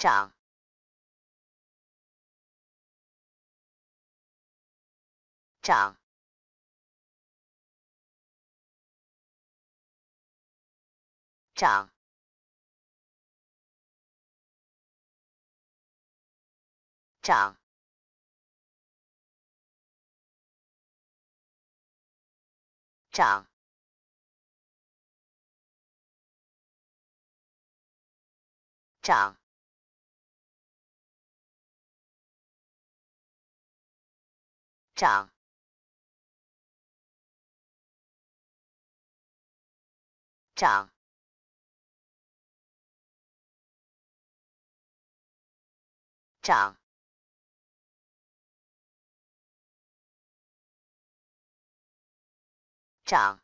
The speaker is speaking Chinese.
长，长，长，长，长。长，长，长，长，长。